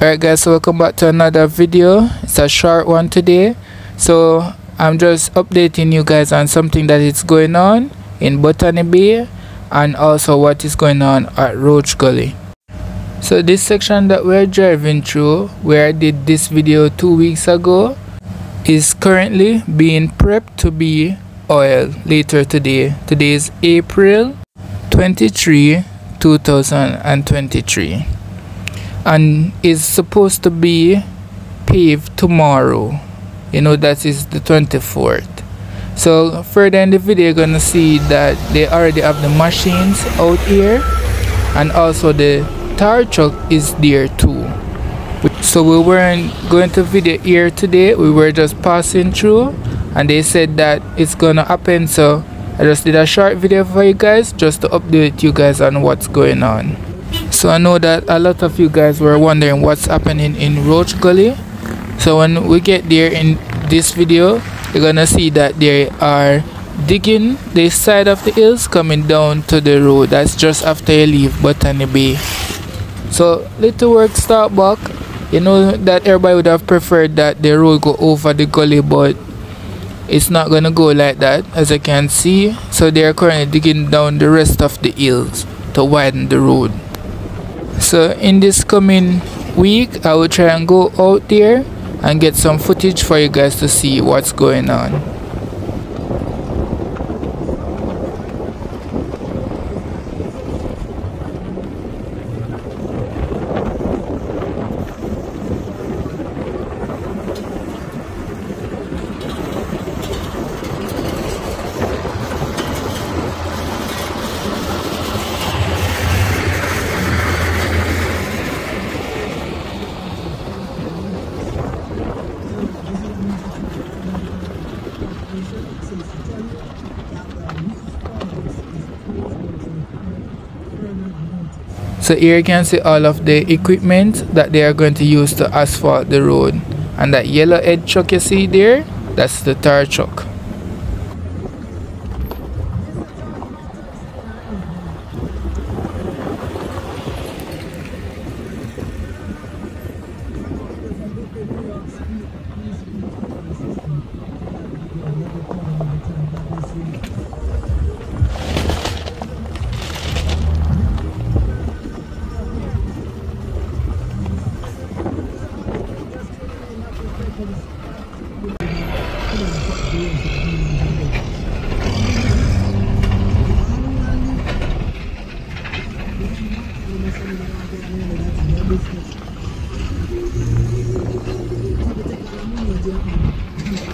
alright guys so welcome back to another video. It's a short one today. So i'm just updating you guys on something that is going on in botany bay and also what is going on at roach gully. So this section that we're driving through where i did this video two weeks ago is currently being prepped to be oil later today. Today is april 23 2023 and is supposed to be paved tomorrow. You know that is the 24th so further in the video you're gonna see that they already have the machines out here and also the tar truck is there too. So we weren't going to video here today. We were just passing through and they said that it's gonna happen. So I just did a short video for you guys just to update you guys on what's going on. So I know that a lot of you guys were wondering what's happening in Roach Gully. So when we get there in this video, you're gonna see that they are digging the side of the hills coming down to the road. That's just after you leave Botany Bay. So little work start back. You know that everybody would have preferred that the road go over the gully but it's not gonna go like that as I can see so they are currently digging down the rest of the hills to widen the road so in this coming week I will try and go out there and get some footage for you guys to see what's going on So here you can see all of the equipment that they are going to use to asphalt the road. And that yellow head truck you see there, that's the tar truck. Thank you.